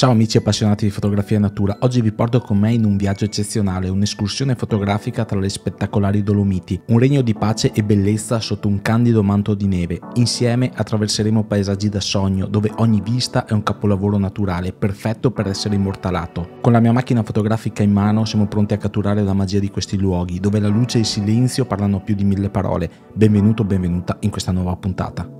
Ciao amici appassionati di fotografia e natura, oggi vi porto con me in un viaggio eccezionale, un'escursione fotografica tra le spettacolari Dolomiti, un regno di pace e bellezza sotto un candido manto di neve. Insieme attraverseremo paesaggi da sogno, dove ogni vista è un capolavoro naturale, perfetto per essere immortalato. Con la mia macchina fotografica in mano siamo pronti a catturare la magia di questi luoghi, dove la luce e il silenzio parlano più di mille parole. Benvenuto, benvenuta in questa nuova puntata.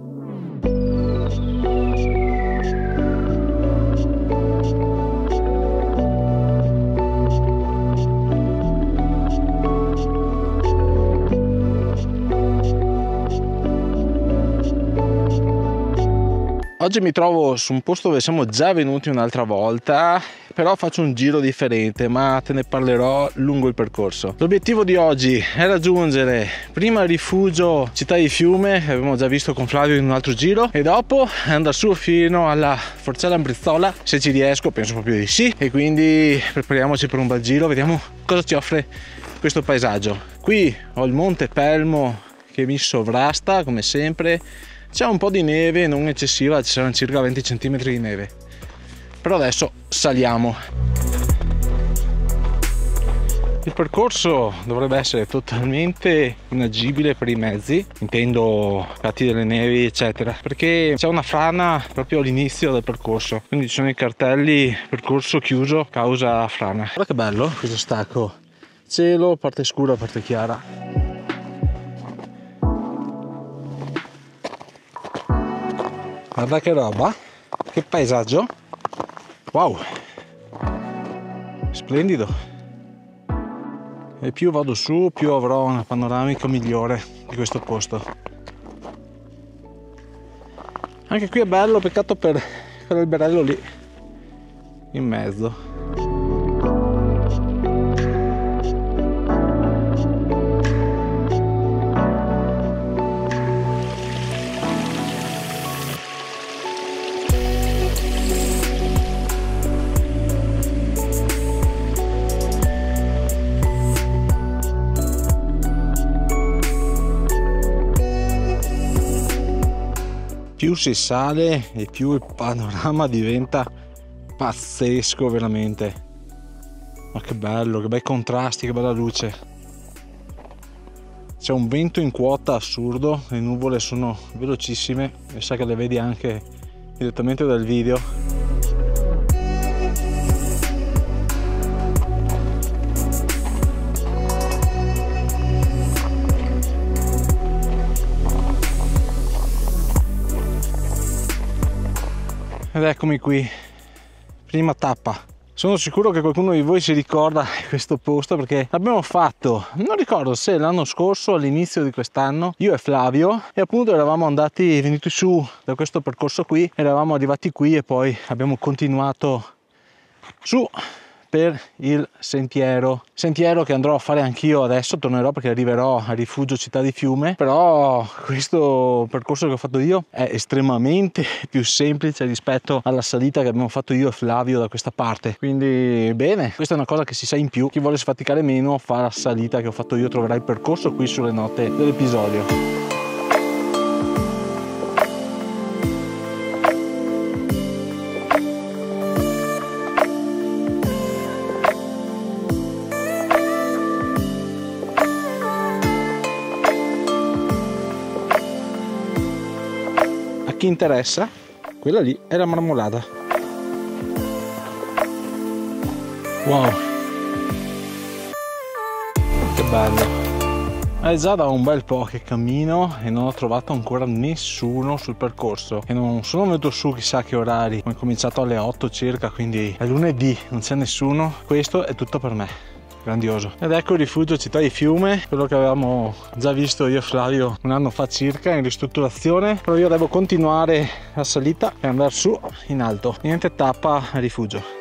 Oggi mi trovo su un posto dove siamo già venuti un'altra volta, però faccio un giro differente, ma te ne parlerò lungo il percorso. L'obiettivo di oggi è raggiungere prima il rifugio Città di Fiume, che abbiamo già visto con Flavio in un altro giro, e dopo andare su fino alla Forcella Ambrizzola, se ci riesco, penso proprio di sì, e quindi prepariamoci per un bel giro, vediamo cosa ci offre questo paesaggio. Qui ho il Monte Pelmo che mi sovrasta, come sempre, c'è un po' di neve non eccessiva ci saranno circa 20 cm di neve però adesso saliamo il percorso dovrebbe essere totalmente inagibile per i mezzi, intendo catti delle nevi eccetera, perché c'è una frana proprio all'inizio del percorso, quindi ci sono i cartelli percorso chiuso causa frana. Guarda che bello questo stacco, cielo, parte scura, parte chiara. Guarda che roba che paesaggio. Wow. Splendido. E più vado su più avrò una panoramica migliore di questo posto. Anche qui è bello peccato per quell'alberello lì in mezzo più si sale e più il panorama diventa pazzesco veramente. Ma che bello che bei contrasti che bella luce. C'è un vento in quota assurdo le nuvole sono velocissime e sa che le vedi anche direttamente dal video ed eccomi qui. Prima tappa. Sono sicuro che qualcuno di voi si ricorda questo posto perché l'abbiamo fatto non ricordo se l'anno scorso all'inizio di quest'anno io e Flavio e appunto eravamo andati venuti su da questo percorso qui eravamo arrivati qui e poi abbiamo continuato su per il sentiero. Sentiero che andrò a fare anch'io adesso tornerò perché arriverò al rifugio città di fiume. Però questo percorso che ho fatto io è estremamente più semplice rispetto alla salita che abbiamo fatto io e Flavio da questa parte. Quindi bene questa è una cosa che si sa in più. Chi vuole sfaticare meno fa la salita che ho fatto io troverà il percorso qui sulle note dell'episodio interessa quella lì è la marmolata wow. Che bello. È già da un bel po' che cammino e non ho trovato ancora nessuno sul percorso. E non sono venuto su chissà che orari. Ho cominciato alle 8 circa quindi è lunedì non c'è nessuno. Questo è tutto per me grandioso. Ed ecco il rifugio città di fiume quello che avevamo già visto io e Flavio un anno fa circa in ristrutturazione però io devo continuare la salita e andare su in alto. Niente tappa rifugio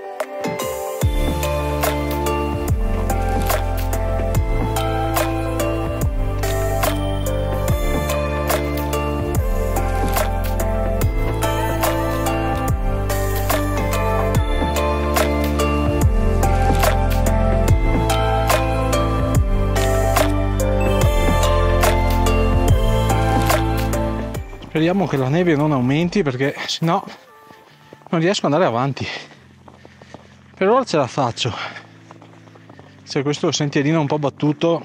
speriamo che la neve non aumenti perché sennò non riesco ad andare avanti. Per ora ce la faccio. Se questo sentierino un po' battuto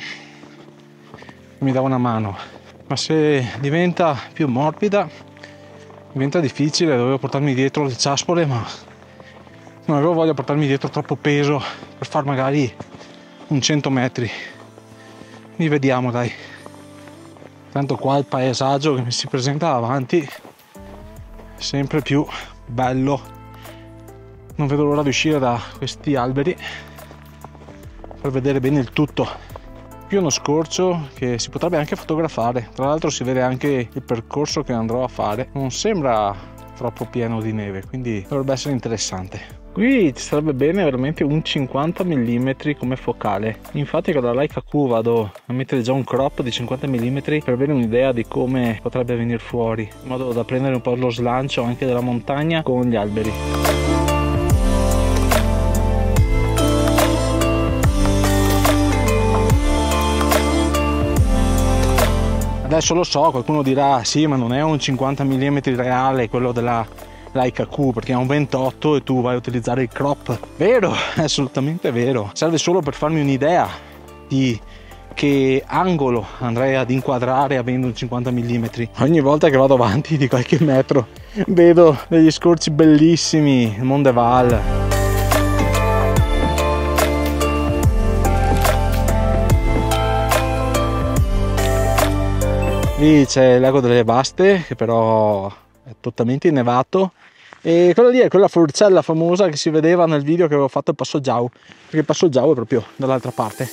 mi dà una mano. Ma se diventa più morbida diventa difficile dovevo portarmi dietro le ciaspole ma non avevo voglia di portarmi dietro troppo peso per far magari un 100 metri. Quindi vediamo dai tanto qua il paesaggio che mi si presenta davanti sempre più bello. Non vedo l'ora di uscire da questi alberi per vedere bene il tutto. Qui uno scorcio che si potrebbe anche fotografare. Tra l'altro si vede anche il percorso che andrò a fare. Non sembra troppo pieno di neve quindi dovrebbe essere interessante Qui ci sarebbe bene veramente un 50 mm come focale. Infatti con la Leica Q vado a mettere già un crop di 50 mm per avere un'idea di come potrebbe venire fuori, in modo da prendere un po' lo slancio anche della montagna con gli alberi. Adesso lo so, qualcuno dirà sì ma non è un 50 mm reale quello della Leica Q perché è un 28 e tu vai a utilizzare il crop. Vero, è assolutamente vero. Serve solo per farmi un'idea di che angolo andrei ad inquadrare avendo un 50 mm. Ogni volta che vado avanti di qualche metro vedo degli scorci bellissimi, il Mondeval. Lì c'è il lago delle Baste che però è totalmente innevato e quella lì è quella forcella famosa che si vedeva nel video che avevo fatto il Passo Giau, perché il Passo Giau è proprio dall'altra parte.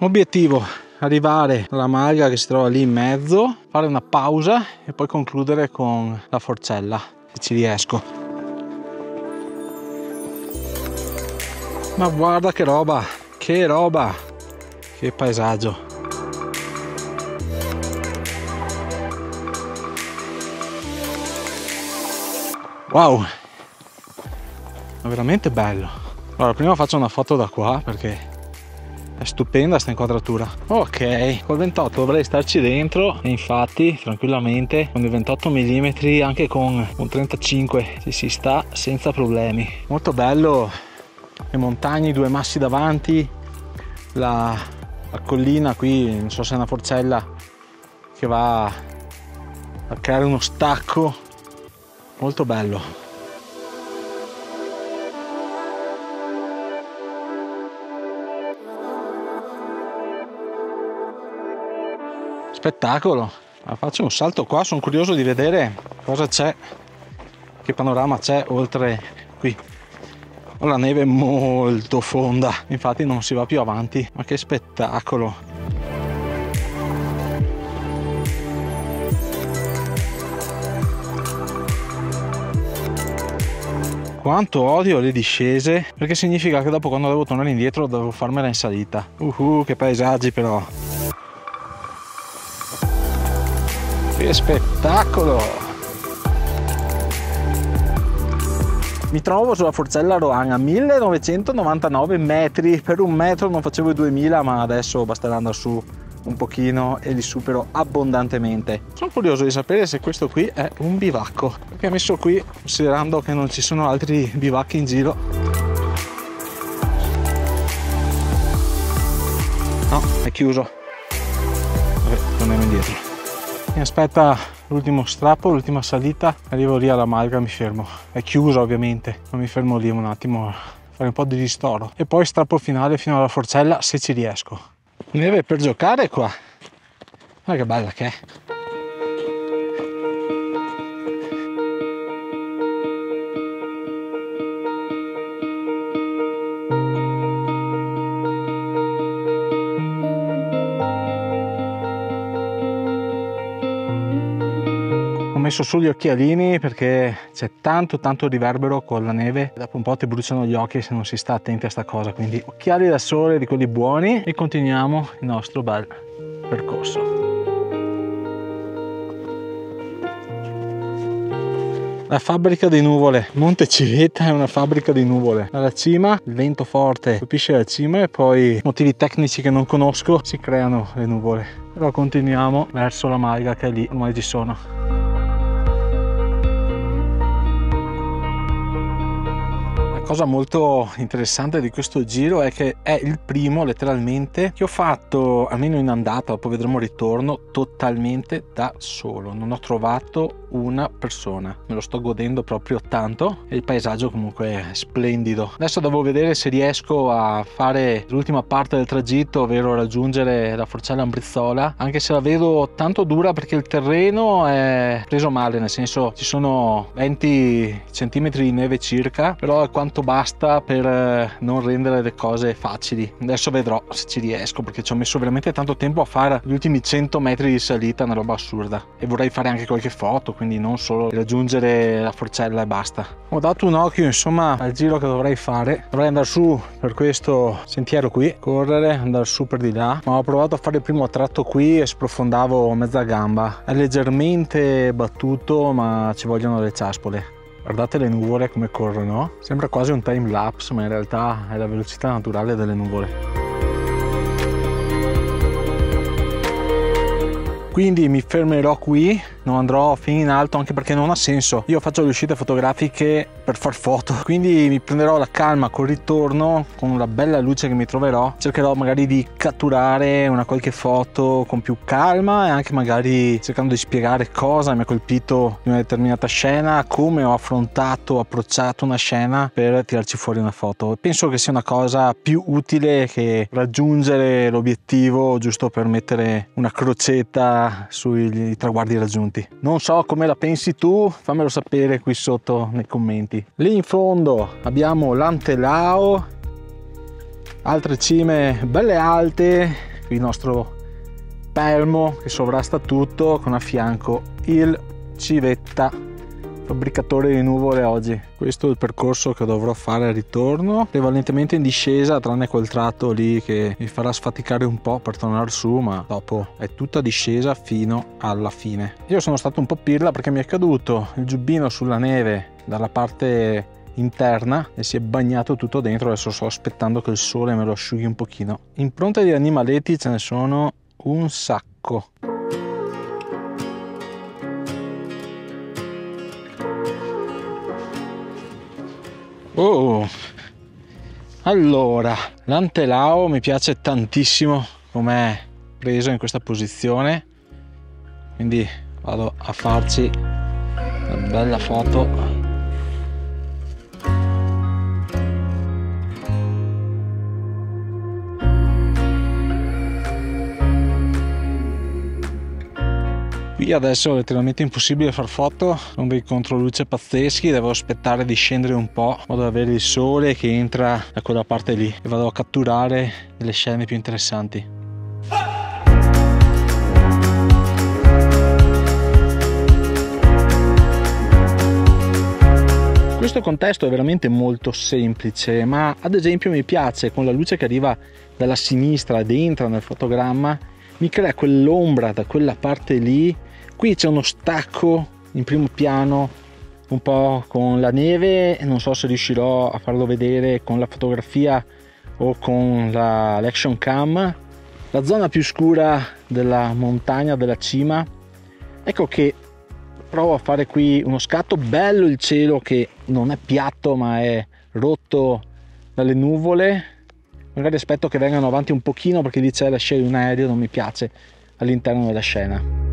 Obiettivo, arrivare alla malga che si trova lì in mezzo, fare una pausa e poi concludere con la forcella, se ci riesco. Ma guarda che roba, che roba, che paesaggio. Wow, è veramente bello. Allora, prima faccio una foto da qua perché è stupenda questa inquadratura. Ok, col 28 dovrei starci dentro e infatti tranquillamente con il 28 mm anche con un 35 ci si sta senza problemi. Molto bello le montagne, due massi davanti, la, la collina qui, non so se è una forcella che va a creare uno stacco molto bello. Spettacolo. Faccio un salto qua sono curioso di vedere cosa c'è che panorama c'è oltre qui. La neve molto fonda infatti non si va più avanti ma che spettacolo quanto odio le discese perché significa che dopo quando devo tornare indietro devo farmela in salita. Uh, che paesaggi però. Che spettacolo! Mi trovo sulla forcella Rohan a 1999 metri. Per un metro non facevo i 2000 ma adesso basterà andare su un pochino e li supero abbondantemente. Sono curioso di sapere se questo qui è un bivacco, perché è messo qui considerando che non ci sono altri bivacchi in giro. No, è chiuso. Vabbè, torniamo indietro. Mi aspetta l'ultimo strappo, l'ultima salita, arrivo lì alla malga, mi fermo. È chiuso ovviamente, ma mi fermo lì un attimo fare un po' di ristoro. E poi strappo finale fino alla forcella se ci riesco. Neve per giocare qua. Guarda che bella che è. Messo su gli occhialini perché c'è tanto tanto riverbero con la neve dopo un po' ti bruciano gli occhi se non si sta attenti a sta cosa quindi occhiali da sole di quelli buoni e continuiamo il nostro bel percorso La fabbrica di nuvole, Monte Civetta è una fabbrica di nuvole. Alla cima il vento forte colpisce la cima e poi motivi tecnici che non conosco si creano le nuvole. Però continuiamo verso la malga che è lì, ormai ci sono. Cosa molto interessante di questo giro è che è il primo letteralmente che ho fatto almeno in andata, dopo vedremo il ritorno, totalmente da solo. Non ho trovato una persona. Me lo sto godendo proprio tanto e il paesaggio comunque è splendido. Adesso devo vedere se riesco a fare l'ultima parte del tragitto, ovvero raggiungere la Forcella Ambrizzola, anche se la vedo tanto dura perché il terreno è preso male, nel senso ci sono 20 cm di neve circa, però è quanto basta per eh, non rendere le cose facili. Adesso vedrò se ci riesco perché ci ho messo veramente tanto tempo a fare gli ultimi 100 metri di salita, una roba assurda. E vorrei fare anche qualche foto, quindi non solo raggiungere la forcella e basta. Ho dato un occhio insomma al giro che dovrei fare. Dovrei andare su per questo sentiero qui, correre, andare su per di là. Ma ho provato a fare il primo tratto qui e sprofondavo mezza gamba. È leggermente battuto ma ci vogliono le ciaspole. Guardate le nuvole come corrono. Sembra quasi un time lapse, ma in realtà è la velocità naturale delle nuvole. Quindi mi fermerò qui non andrò fino in alto anche perché non ha senso. Io faccio le uscite fotografiche per far foto, quindi mi prenderò la calma col ritorno con la bella luce che mi troverò. Cercherò magari di catturare una qualche foto con più calma e anche magari cercando di spiegare cosa mi ha colpito in una determinata scena, come ho affrontato, approcciato una scena per tirarci fuori una foto. Penso che sia una cosa più utile che raggiungere l'obiettivo giusto per mettere una crocetta sui traguardi raggiunti. Non so come la pensi tu, fammelo sapere qui sotto nei commenti. Lì in fondo abbiamo l'Antelao, altre cime belle alte, qui il nostro Pelmo che sovrasta tutto con a fianco il Civetta fabbricatore di nuvole oggi. Questo è il percorso che dovrò fare al ritorno, prevalentemente in discesa, tranne quel tratto lì che mi farà sfaticare un po' per tornare su, ma dopo è tutta discesa fino alla fine. Io sono stato un po' pirla perché mi è caduto il giubbino sulla neve dalla parte interna e si è bagnato tutto dentro adesso sto aspettando che il sole me lo asciughi un pochino impronte di animaletti ce ne sono un sacco Oh, allora, l'antelao mi piace tantissimo come è preso in questa posizione, quindi vado a farci una bella foto Adesso è letteralmente impossibile far foto, sono dei controluce pazzeschi, devo aspettare di scendere un po', modo da avere il sole che entra da quella parte lì e vado a catturare le scene più interessanti. Questo contesto è veramente molto semplice, ma ad esempio mi piace con la luce che arriva dalla sinistra ed entra nel fotogramma, mi crea quell'ombra da quella parte lì qui c'è uno stacco in primo piano un po' con la neve non so se riuscirò a farlo vedere con la fotografia o con la, l'action cam. La zona più scura della montagna della cima. Ecco che provo a fare qui uno scatto. Bello il cielo che non è piatto ma è rotto dalle nuvole. Magari aspetto che vengano avanti un pochino perché lì c'è la scena di un aereo non mi piace all'interno della scena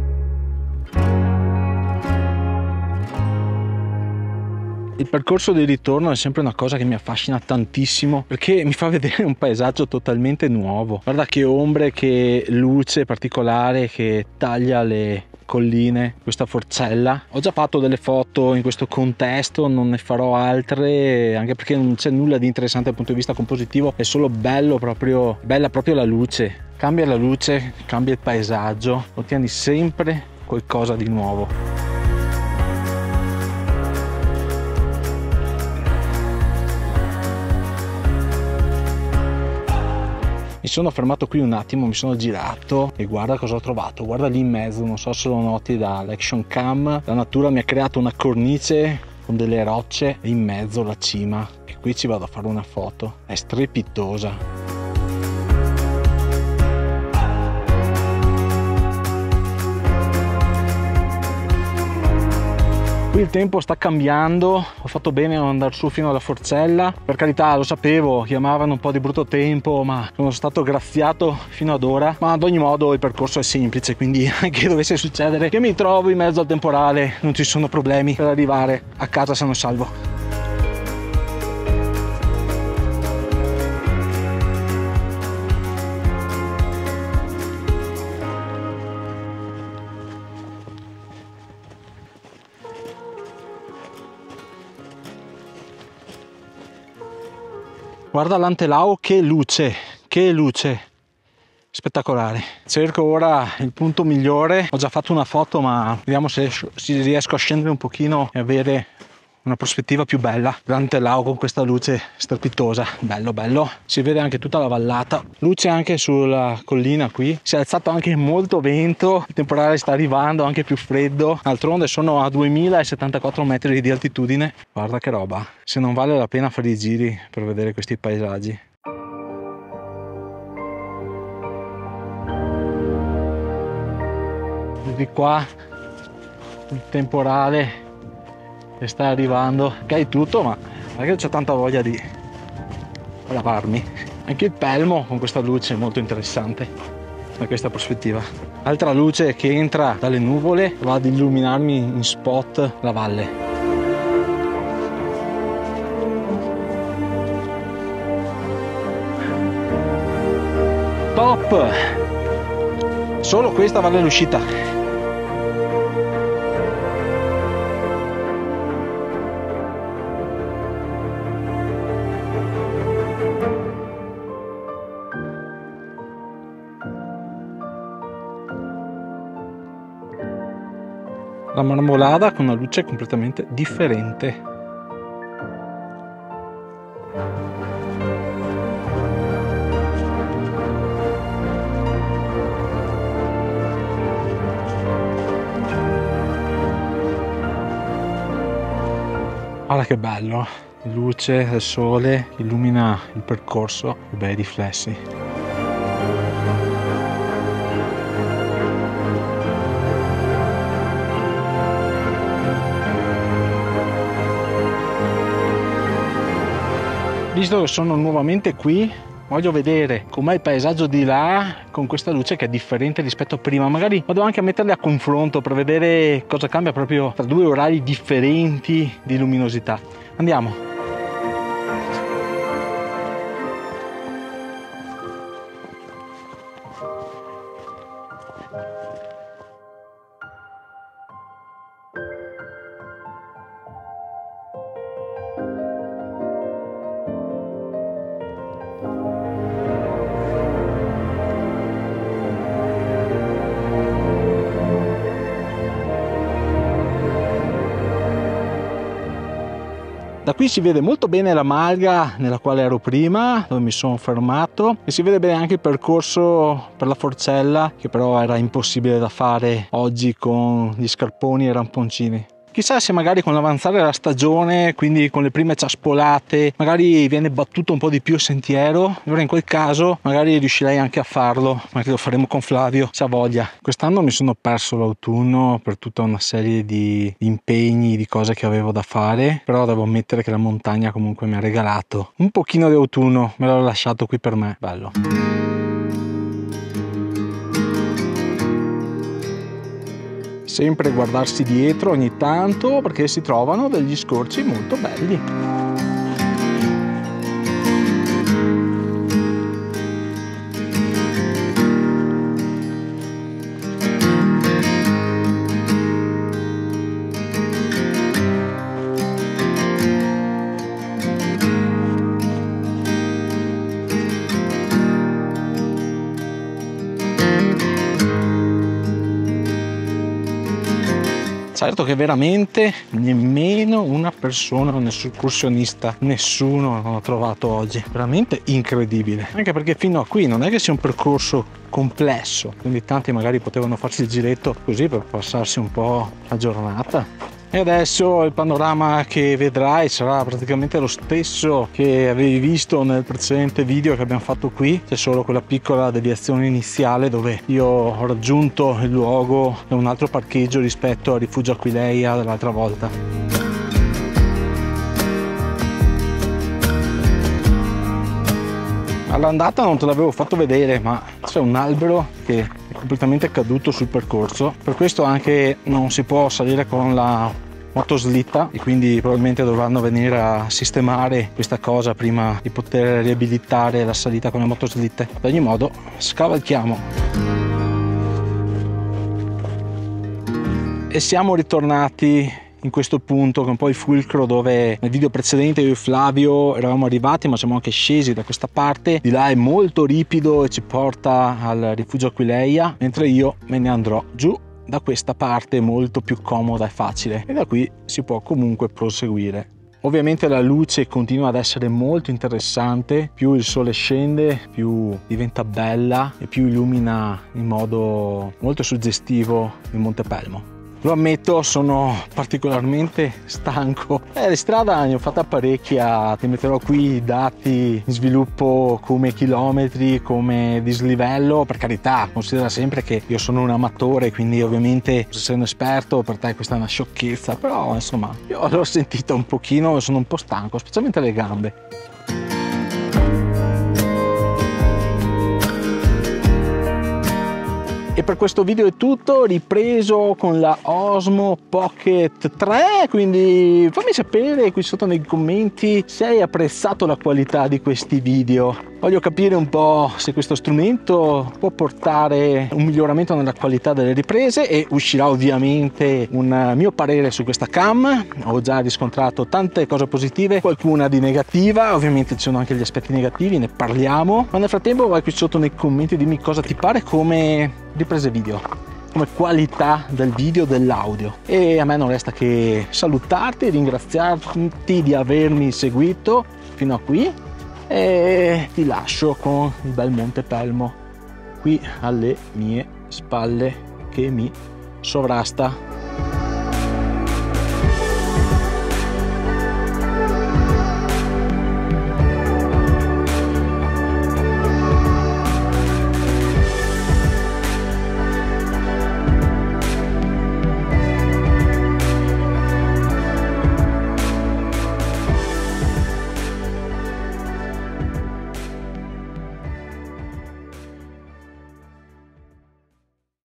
Il percorso di ritorno è sempre una cosa che mi affascina tantissimo perché mi fa vedere un paesaggio totalmente nuovo. Guarda che ombre, che luce particolare che taglia le colline, questa forcella. Ho già fatto delle foto in questo contesto, non ne farò altre, anche perché non c'è nulla di interessante dal punto di vista compositivo, è solo bello proprio, bella proprio la luce. Cambia la luce, cambia il paesaggio, ottieni sempre qualcosa di nuovo. Mi sono fermato qui un attimo mi sono girato e guarda cosa ho trovato. Guarda lì in mezzo non so se lo noti dall'action cam. La natura mi ha creato una cornice con delle rocce e in mezzo la cima. E qui ci vado a fare una foto. È strepitosa qui il tempo sta cambiando ho fatto bene a non andare su fino alla forcella per carità lo sapevo chiamavano un po' di brutto tempo ma sono stato graziato fino ad ora. Ma ad ogni modo il percorso è semplice quindi anche dovesse succedere che mi trovo in mezzo al temporale non ci sono problemi per arrivare a casa sano e salvo Guarda l'antelao, che luce, che luce. Spettacolare. Cerco ora il punto migliore. Ho già fatto una foto, ma vediamo se riesco a scendere un pochino e avere una prospettiva più bella. Durante l'au con questa luce strepitosa. Bello bello. Si vede anche tutta la vallata. Luce anche sulla collina qui. Si è alzato anche molto vento. Il temporale sta arrivando anche più freddo. D'altronde sono a 2074 metri di altitudine. Guarda che roba. Se non vale la pena fare i giri per vedere questi paesaggi. Di qua il temporale che sta arrivando che hai tutto ma non c'è tanta voglia di lavarmi. Anche il pelmo con questa luce è molto interessante da questa prospettiva. Altra luce che entra dalle nuvole va ad illuminarmi in spot la valle. Top! Solo questa vale l'uscita la marmolada con una luce completamente differente. Guarda che bello luce del sole illumina il percorso e bei riflessi visto che sono nuovamente qui voglio vedere com'è il paesaggio di là con questa luce che è differente rispetto a prima. Magari vado anche a metterle a confronto per vedere cosa cambia proprio tra due orari differenti di luminosità. Andiamo qui si vede molto bene la malga nella quale ero prima, dove mi sono fermato e si vede bene anche il percorso per la forcella che però era impossibile da fare oggi con gli scarponi e ramponcini. Chissà se magari con l'avanzare della stagione, quindi con le prime ciaspolate, magari viene battuto un po' di più il sentiero. Allora in quel caso magari riuscirei anche a farlo, magari lo faremo con Flavio, se ha voglia. Quest'anno mi sono perso l'autunno per tutta una serie di impegni, di cose che avevo da fare, però devo ammettere che la montagna comunque mi ha regalato un pochino di autunno, me l'ho lasciato qui per me. Bello. Sempre guardarsi dietro ogni tanto perché si trovano degli scorci molto belli. Certo che veramente nemmeno una persona, un escursionista, nessuno non ho trovato oggi. Veramente incredibile. Anche perché fino a qui non è che sia un percorso complesso, quindi tanti magari potevano farsi il giretto così per passarsi un po' la giornata. E adesso il panorama che vedrai sarà praticamente lo stesso che avevi visto nel precedente video che abbiamo fatto qui c'è solo quella piccola deviazione iniziale dove io ho raggiunto il luogo e un altro parcheggio rispetto al rifugio Aquileia dell'altra volta. All'andata non te l'avevo fatto vedere ma c'è un albero che è completamente caduto sul percorso. Per questo anche non si può salire con la motoslitta e quindi probabilmente dovranno venire a sistemare questa cosa prima di poter riabilitare la salita con le motoslitte ad ogni modo scavalchiamo. E siamo ritornati in questo punto che è un po' il fulcro dove nel video precedente io e Flavio eravamo arrivati ma siamo anche scesi da questa parte. Di là è molto ripido e ci porta al rifugio Aquileia mentre io me ne andrò giù da questa parte molto più comoda e facile e da qui si può comunque proseguire Ovviamente la luce continua ad essere molto interessante, più il sole scende più diventa bella e più illumina in modo molto suggestivo il Monte Pelmo. Lo ammetto, sono particolarmente stanco. Eh, di strada ne ho fatta parecchia, ti metterò qui i dati di sviluppo come chilometri, come dislivello. Per carità, considera sempre che io sono un amatore, quindi ovviamente se sei un esperto per te questa è una sciocchezza, però insomma io l'ho sentita un pochino, sono un po' stanco, specialmente le gambe. Per questo video è tutto, ripreso con la Osmo Pocket 3, quindi fammi sapere qui sotto nei commenti se hai apprezzato la qualità di questi video. Voglio capire un po' se questo strumento può portare un miglioramento nella qualità delle riprese e uscirà ovviamente un mio parere su questa cam. Ho già riscontrato tante cose positive, qualcuna di negativa, ovviamente ci sono anche gli aspetti negativi, ne parliamo. Ma nel frattempo vai qui sotto nei commenti e dimmi cosa ti pare come riprese video come qualità del video dell'audio e a me non resta che salutarti ringraziarti di avermi seguito fino a qui e ti lascio con il bel Monte Pelmo qui alle mie spalle che mi sovrasta